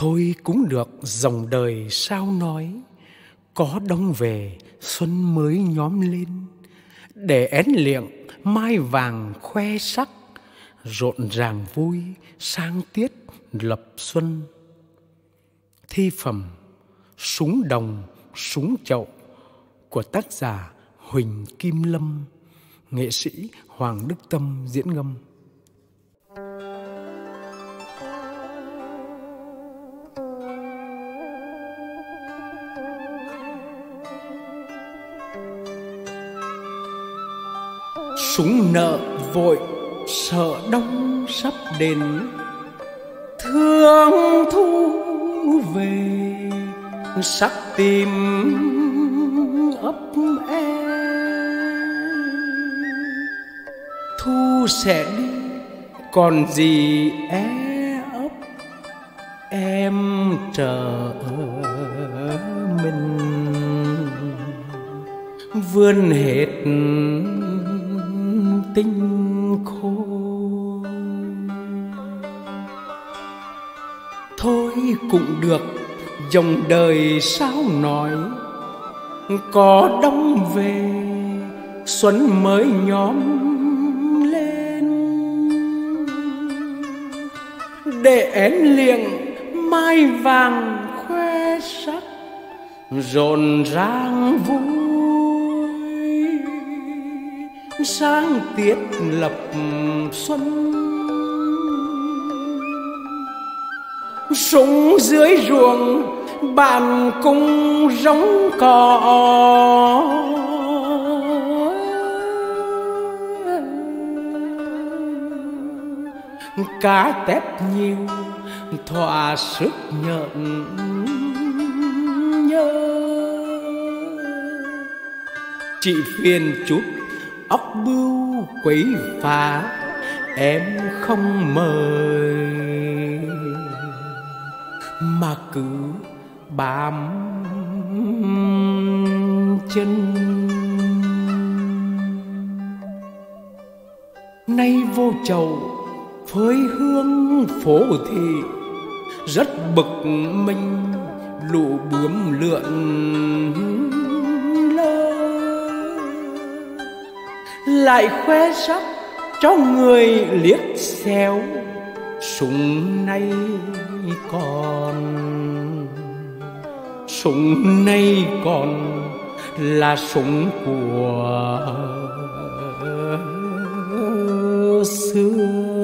Thôi cũng được dòng đời sao nói. Có đông về xuân mới nhóm lên. Để én liệng mai vàng khoe sắc. Rộn ràng vui sang tiết lập xuân. Thi phẩm Súng đồng, súng chậu Của tác giả Huỳnh Kim Lâm. Nghệ sĩ Hoàng Đức Tâm diễn ngâm. Súng nợ vội, sợ đông sắp đến thương thu về, sắc tìm ấp em thu sẽ đi, còn gì e ấp, em chờ mình. Vươn hết tinh khôi. Thôi cũng được, dòng đời sao nói. Có đông về, xuân mới nhóm lên. Để én liệng mai vàng khoe sắc, rộn ràng vui sáng tiết lập xuân. Súng dưới ruộng, bàn cung rống cỏ cá tép nhiều, thỏa sức nhận nhớ. Chị phiền chút óc bưu quỷ phá, em không mời. Mà cứ bám chân. Nay vô chầu, phơi hương phố thị, rất bực mình, lũ bướm lượn. Lại khoe sắc cho người liếc xéo. Súng nay còn, súng nay còn là súng của xưa.